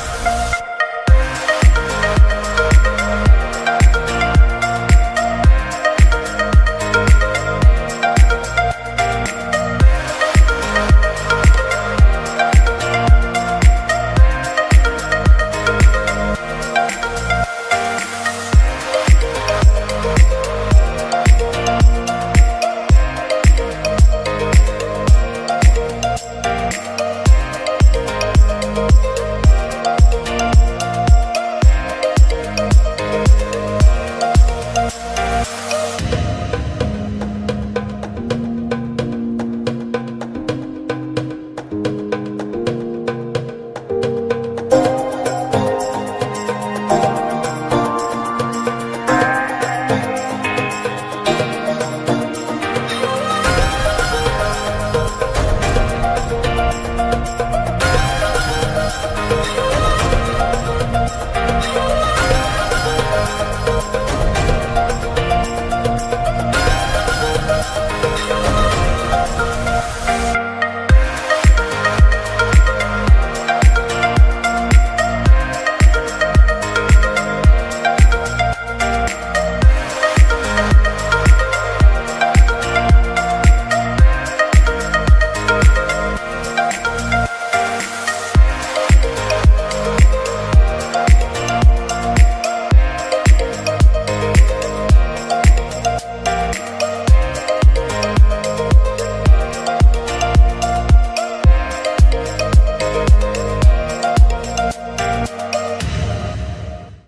Thank you.